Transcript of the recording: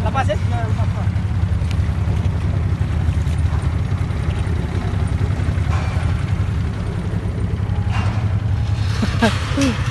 Lepas eh? Ya, lepas lah.